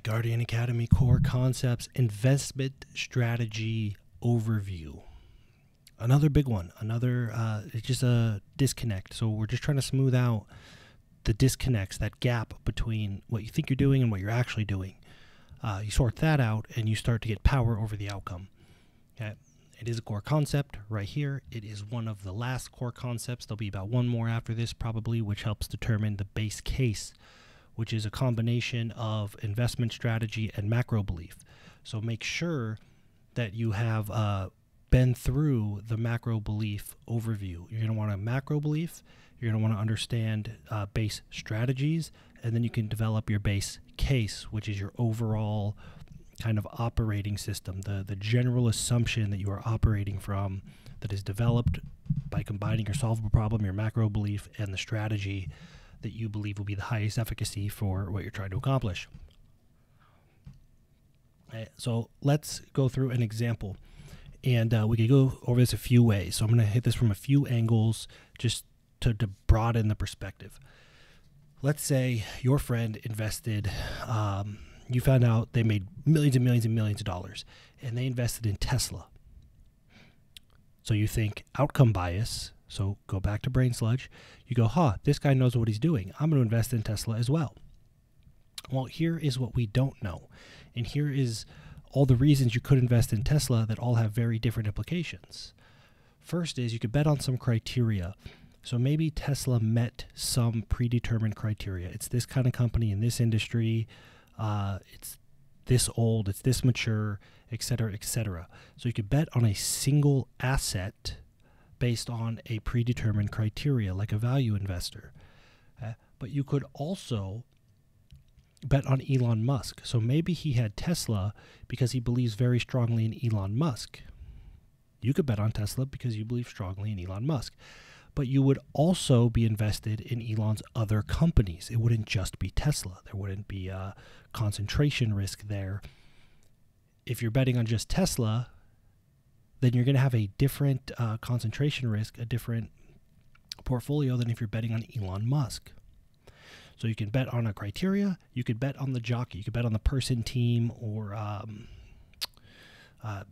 Guardian Academy core concepts, investment strategy overview. Another big one. Another, uh, it's just a disconnect. So we're just trying to smooth out the disconnects, that gap between what you think you're doing and what you're actually doing. Uh, you sort that out and you start to get power over the outcome. Okay. It is a core concept right here. It is one of the last core concepts. There'll be about one more after this, probably, which helps determine the base case, which is a combination of investment strategy and macro belief. So make sure that you have uh, been through the macro belief overview. You're going to want a macro belief, you're going to want to understand uh, base strategies, and then you can develop your base case, which is your overall kind of operating system, the, the general assumption that you are operating from that is developed by combining your solvable problem, your macro belief, and the strategy that you believe will be the highest efficacy for what you're trying to accomplish. So let's go through an example. And uh, we could go over this a few ways. So I'm going to hit this from a few angles just to, to broaden the perspective. Let's say your friend invested um, you found out they made millions and millions and millions of dollars and they invested in Tesla. So you think outcome bias. So go back to brain sludge. You go, huh, this guy knows what he's doing. I'm going to invest in Tesla as well. Well, here is what we don't know. And here is all the reasons you could invest in Tesla that all have very different implications. First is you could bet on some criteria. So maybe Tesla met some predetermined criteria. It's this kind of company in this industry uh, it's this old, it's this mature, etc., etc. So you could bet on a single asset based on a predetermined criteria, like a value investor. Uh, but you could also bet on Elon Musk. So maybe he had Tesla because he believes very strongly in Elon Musk. You could bet on Tesla because you believe strongly in Elon Musk but you would also be invested in Elon's other companies. It wouldn't just be Tesla. There wouldn't be a concentration risk there. If you're betting on just Tesla, then you're going to have a different uh, concentration risk, a different portfolio than if you're betting on Elon Musk. So you can bet on a criteria, you could bet on the jockey, you could bet on the person, team, or um, uh,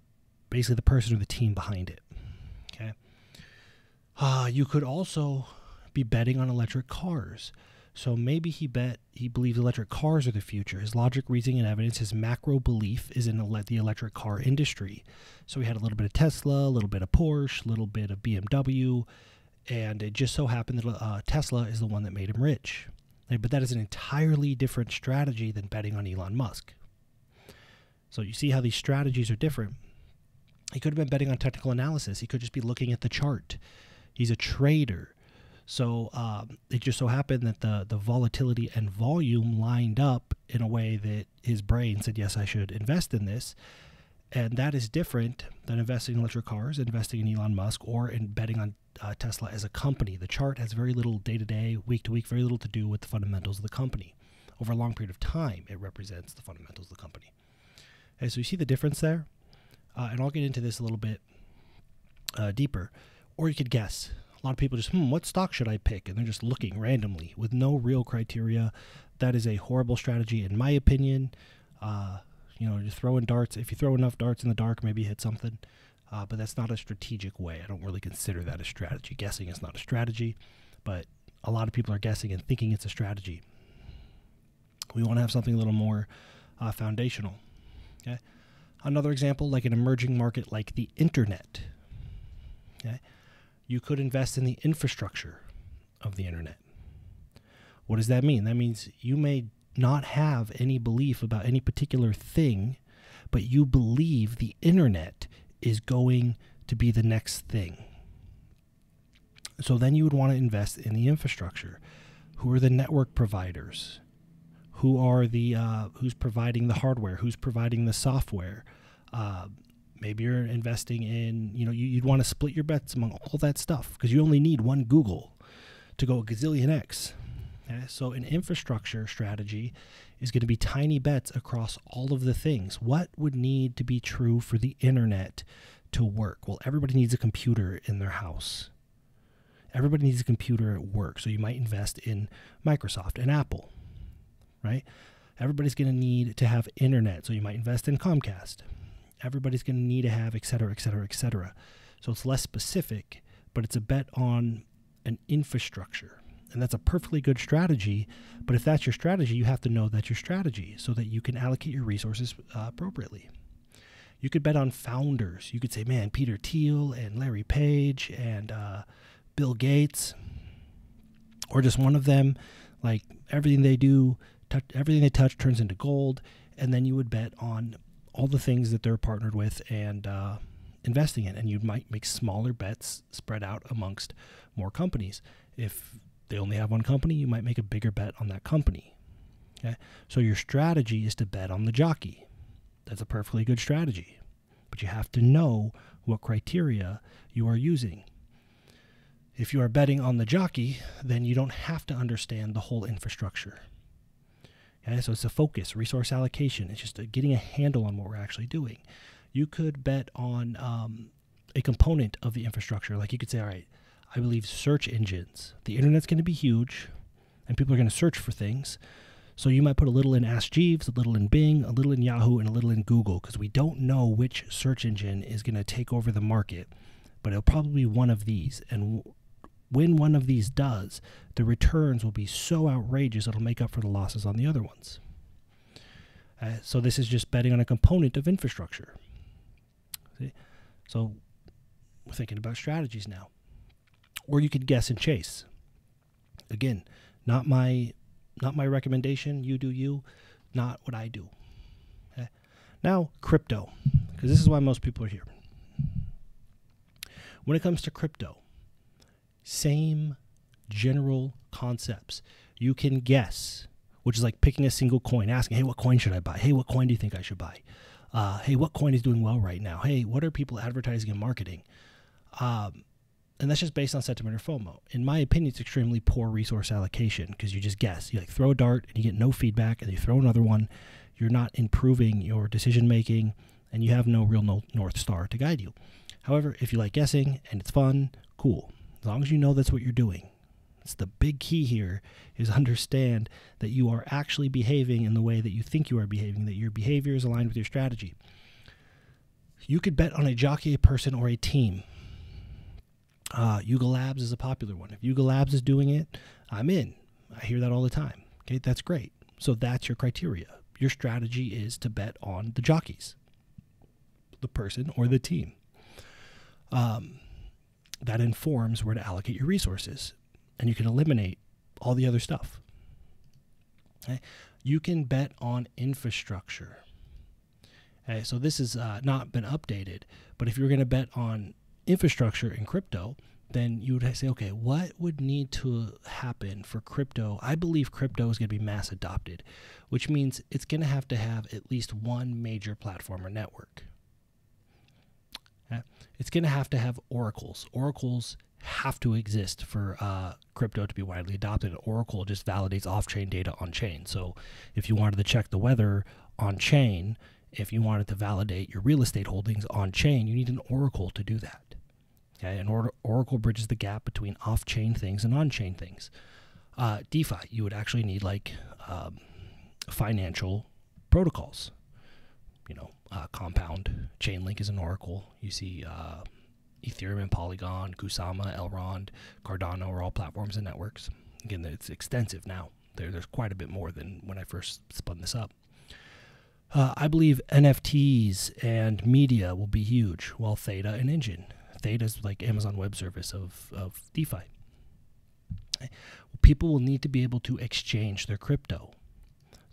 basically the person or the team behind it. Okay. Uh, you could also be betting on electric cars. So maybe he bet he believes electric cars are the future. His logic, reasoning, and evidence, his macro belief is in the electric car industry. So he had a little bit of Tesla, a little bit of Porsche, a little bit of BMW, and it just so happened that uh, Tesla is the one that made him rich. But that is an entirely different strategy than betting on Elon Musk. So you see how these strategies are different. He could have been betting on technical analysis. He could just be looking at the chart. He's a trader. So um, it just so happened that the the volatility and volume lined up in a way that his brain said, "Yes, I should invest in this," and that is different than investing in electric cars, investing in Elon Musk, or in betting on uh, Tesla as a company. The chart has very little day to day, week to week, very little to do with the fundamentals of the company. Over a long period of time, it represents the fundamentals of the company. Okay, so you see the difference there, uh, and I'll get into this a little bit uh, deeper or you could guess. A lot of people just, hmm, what stock should I pick? And they're just looking randomly with no real criteria. That is a horrible strategy, in my opinion. Uh, you know, just throwing darts. If you throw enough darts in the dark, maybe hit something. Uh, but that's not a strategic way. I don't really consider that a strategy. Guessing is not a strategy, but a lot of people are guessing and thinking it's a strategy. We want to have something a little more uh, foundational. Okay. Another example, like an emerging market like the internet. Okay you could invest in the infrastructure of the internet. What does that mean? That means you may not have any belief about any particular thing, but you believe the internet is going to be the next thing. So then you would want to invest in the infrastructure. Who are the network providers? Who are the uh, who's providing the hardware? Who's providing the software? Uh, maybe you're investing in you know you, would want to split your bets among all that stuff because you only need one google to go a gazillion x okay? so an infrastructure strategy is going to be tiny bets across all of the things what would need to be true for the internet to work well everybody needs a computer in their house everybody needs a computer at work so you might invest in microsoft and apple right Everybody's going to need to have internet, so you might invest in Comcast. Everybody's going to need to have et cetera, et cetera, et cetera. So it's less specific, but it's a bet on an infrastructure. And that's a perfectly good strategy. But if that's your strategy, you have to know that's your strategy so that you can allocate your resources uh, appropriately. You could bet on founders. You could say, man, Peter Thiel and Larry Page and uh, Bill Gates, or just one of them. Like everything they do, touch, everything they touch turns into gold. And then you would bet on all the things that they're partnered with and uh, investing in. And you might make smaller bets spread out amongst more companies. If they only have one company, you might make a bigger bet on that company. Okay? So your strategy is to bet on the jockey. That's a perfectly good strategy. But you have to know what criteria you are using. If you are betting on the jockey, then you don't have to understand the whole infrastructure. Okay, so it's a focus, resource allocation. It's just a, getting a handle on what we're actually doing. You could bet on um, a component of the infrastructure. Like you could say, all right, I believe search engines. The internet's going to be huge, and people are going to search for things. So you might put a little in Ask Jeeves, a little in Bing, a little in Yahoo, and a little in Google because we don't know which search engine is going to take over the market, but it'll probably be one of these. And when one of these does, the returns will be so outrageous it'll make up for the losses on the other ones. Uh, so this is just betting on a component of infrastructure. See? So we're thinking about strategies now or you could guess and chase. Again, not my not my recommendation. You do you, not what I do. Okay? Now, crypto, because this is why most people are here. When it comes to crypto, same general concepts. You can guess, which is like picking a single coin, asking, "Hey, what coin should I buy? Hey, what coin do you think I should buy? Uh, hey, what coin is doing well right now? Hey, what are people advertising and marketing?" Um, and that's just based on sentiment or FOMO. In my opinion, it's extremely poor resource allocation because you just guess. You like throw a dart and you get no feedback, and you throw another one. You're not improving your decision making, and you have no real no north star to guide you. However, if you like guessing and it's fun, cool. As long as you know that's what you're doing. It's the big key here is understand that you are actually behaving in the way that you think you are behaving, that your behavior is aligned with your strategy. You could bet on a jockey, a person, or a team uh, Yuga Labs is a popular one. If Yuga Labs is doing it, I'm in. I hear that all the time. Okay, that's great. So that's your criteria. Your strategy is to bet on the jockeys, the person or the team. Um, that informs where to allocate your resources, and you can eliminate all the other stuff. Okay? You can bet on infrastructure. Okay, so this has uh, not been updated, but if you're going to bet on infrastructure in crypto, then you would say, okay, what would need to happen for crypto? I believe crypto is going to be mass adopted, which means it's going to have to have at least one major platform or network. It's going to have to have oracles. Oracles have to exist for uh, crypto to be widely adopted. Oracle just validates off chain data on chain. So if you wanted to check the weather on chain, if you wanted to validate your real estate holdings on chain, you need an oracle to do that. Okay, and or- Oracle bridges the gap between off-chain things and on-chain things. Uh, DeFi, you would actually need like um, financial protocols. You know, uh, Compound, Chainlink is an Oracle. You see uh, Ethereum and Polygon, Kusama, Elrond, Cardano are all platforms and networks. Again, it's extensive now. There, there's quite a bit more than when I first spun this up. Uh, I believe NFTs and media will be huge, while Theta and Enjin. Theta is like Amazon Web Service of, of DeFi. People will need to be able to exchange their crypto.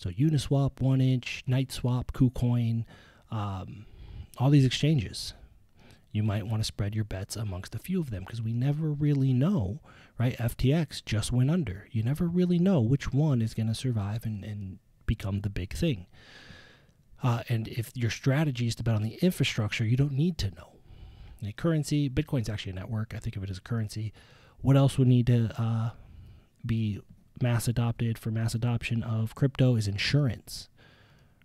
So Uniswap, OneInch, NightSwap, KuCoin, um, all these exchanges. You might want to spread your bets amongst a few of them because we never really know, right? FTX just went under. You never really know which one is going to survive and, and become the big thing. Uh, and if your strategy is to bet on the infrastructure, you don't need to know a currency. Bitcoin's actually a network. I think of it as a currency. What else would need to uh, be mass adopted for mass adoption of crypto is insurance,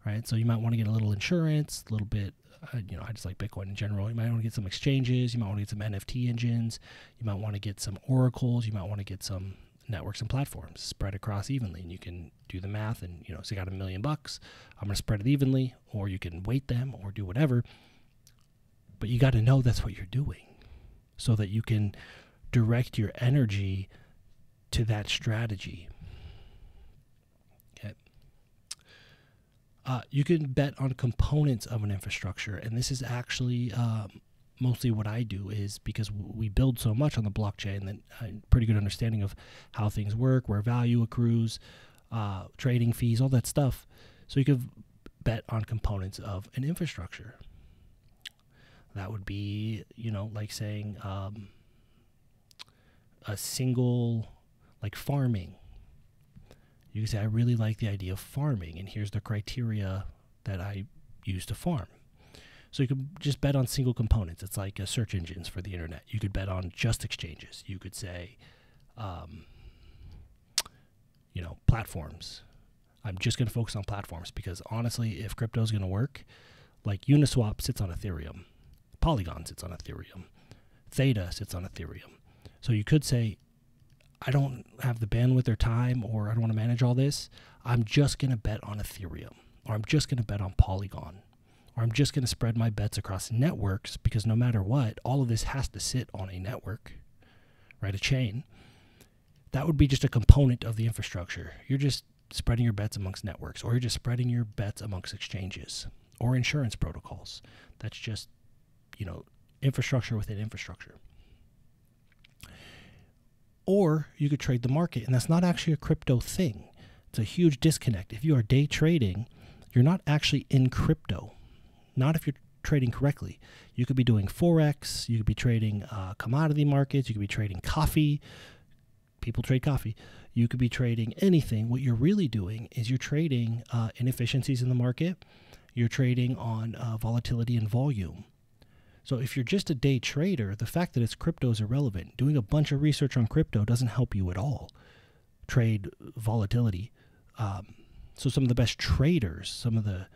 right? So you might want to get a little insurance, a little bit. Uh, you know, I just like Bitcoin in general. You might want to get some exchanges. You might want to get some NFT engines. You might want to get some oracles. You might want to get some networks and platforms spread across evenly. And you can do the math and, you know, so you got a million bucks, I'm going to spread it evenly, or you can weight them or do whatever. But you got to know that's what you're doing so that you can direct your energy to that strategy. Okay. Uh, you can bet on components of an infrastructure, and this is actually um, mostly what I do is because we build so much on the blockchain that I pretty good understanding of how things work, where value accrues, uh, trading fees, all that stuff. So you could bet on components of an infrastructure. That would be, you know, like saying um, a single, like farming. You can say, I really like the idea of farming, and here's the criteria that I use to farm. So you could just bet on single components. It's like uh, search engines for the internet. You could bet on just exchanges. You could say, um, you know, platforms. I'm just going to focus on platforms because honestly, if crypto is going to work, like Uniswap sits on Ethereum, Polygon sits on Ethereum, Theta sits on Ethereum. So you could say, I don't have the bandwidth or time, or I don't want to manage all this. I'm just going to bet on Ethereum, or I'm just going to bet on Polygon, or I'm just going to spread my bets across networks because no matter what, all of this has to sit on a network, right? A chain. That would be just a component of the infrastructure. You're just spreading your bets amongst networks, or you're just spreading your bets amongst exchanges or insurance protocols. That's just, you know, infrastructure within infrastructure. Or you could trade the market, and that's not actually a crypto thing. It's a huge disconnect. If you are day trading, you're not actually in crypto not if you're trading correctly. You could be doing forex. You could be trading uh, commodity markets. You could be trading coffee. People trade coffee. You could be trading anything. What you're really doing is you're trading uh, inefficiencies in the market. You're trading on uh, volatility and volume. So if you're just a day trader, the fact that it's crypto is irrelevant. Doing a bunch of research on crypto doesn't help you at all. Trade volatility. Um, so some of the best traders, some of the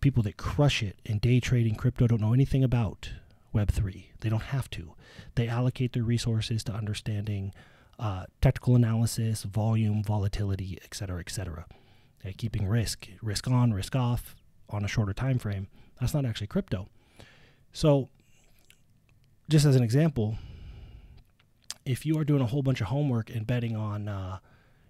people that crush it in day trading crypto don't know anything about Web3. They don't have to. They allocate their resources to understanding uh, technical analysis, volume, volatility, et cetera, et cetera. Keeping risk, risk on, risk off on a shorter time frame. That's not actually crypto. So, just as an example, if you are doing a whole bunch of homework and betting on uh,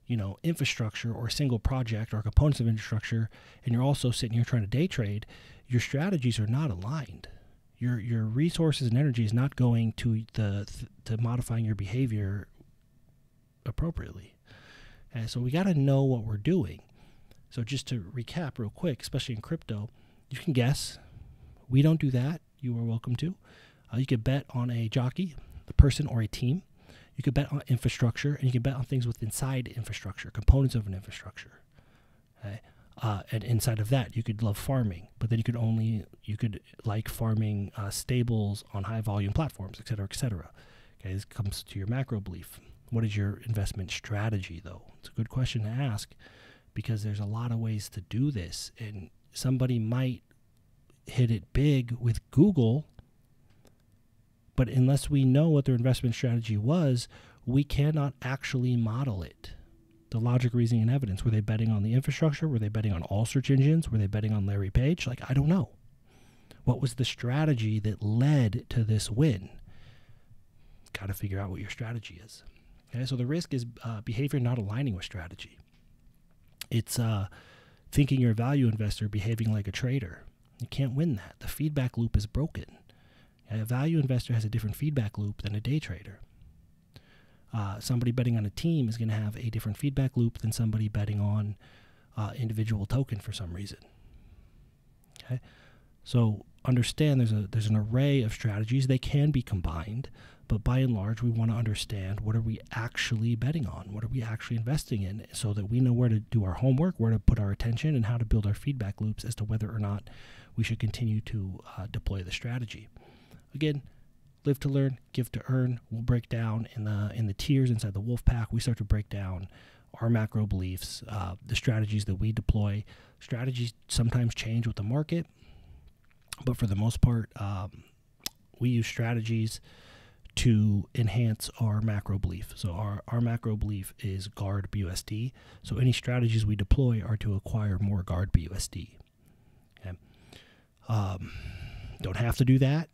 you know, infrastructure or a single project or components of infrastructure, and you're also sitting here trying to day trade, your strategies are not aligned. Your your resources and energy is not going to the to modifying your behavior appropriately. And so we got to know what we're doing. So just to recap real quick, especially in crypto, you can guess. We don't do that. You are welcome to. Uh, you could bet on a jockey, the person, or a team. You could bet on infrastructure, and you can bet on things with inside infrastructure, components of an infrastructure. Okay? Uh, and inside of that, you could love farming, but then you could only you could like farming uh, stables on high volume platforms, et cetera, et cetera. Okay, this comes to your macro belief. What is your investment strategy, though? It's a good question to ask because there's a lot of ways to do this, and somebody might hit it big with Google but unless we know what their investment strategy was, we cannot actually model it. The logic, reasoning, and evidence. Were they betting on the infrastructure? Were they betting on all search engines? Were they betting on Larry Page? Like, I don't know. What was the strategy that led to this win? Got to figure out what your strategy is. Okay, so the risk is uh, behavior not aligning with strategy. It's uh, thinking you're a value investor, behaving like a trader. You can't win that. The feedback loop is broken. A value investor has a different feedback loop than a day trader. Uh, somebody betting on a team is going to have a different feedback loop than somebody betting on uh, individual token for some reason. Okay, so understand there's a there's an array of strategies. They can be combined, but by and large, we want to understand what are we actually betting on, what are we actually investing in, so that we know where to do our homework, where to put our attention, and how to build our feedback loops as to whether or not we should continue to uh, deploy the strategy. Again, live to learn, give to earn. We'll break down in the in the tiers inside the wolf pack. We start to break down our macro beliefs, uh, the strategies that we deploy. Strategies sometimes change with the market, but for the most part, um, we use strategies to enhance our macro belief. So our, our macro belief is guard BUSD. So any strategies we deploy are to acquire more guard BUSD. Okay. Um, don't have to do that.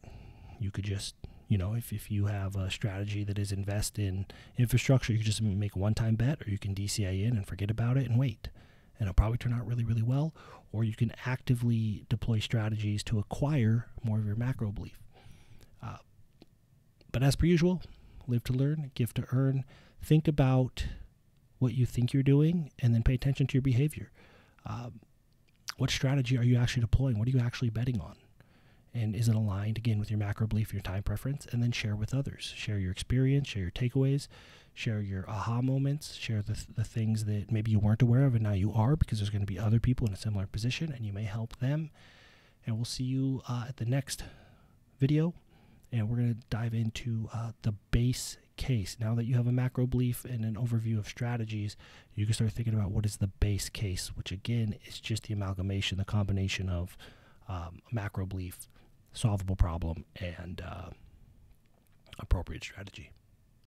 You could just, you know, if, if you have a strategy that is invest in infrastructure, you can just make a one-time bet or you can DCA in and forget about it and wait. And it'll probably turn out really, really well. Or you can actively deploy strategies to acquire more of your macro belief. Uh, but as per usual, live to learn, give to earn. Think about what you think you're doing and then pay attention to your behavior. Um, what strategy are you actually deploying? What are you actually betting on? And is it aligned again with your macro belief, your time preference? And then share with others. Share your experience, share your takeaways, share your aha moments, share the, th- the things that maybe you weren't aware of and now you are because there's going to be other people in a similar position and you may help them. And we'll see you uh, at the next video and we're going to dive into uh, the base case. Now that you have a macro belief and an overview of strategies, you can start thinking about what is the base case, which again is just the amalgamation, the combination of um, macro belief, solvable problem, and uh, appropriate strategy.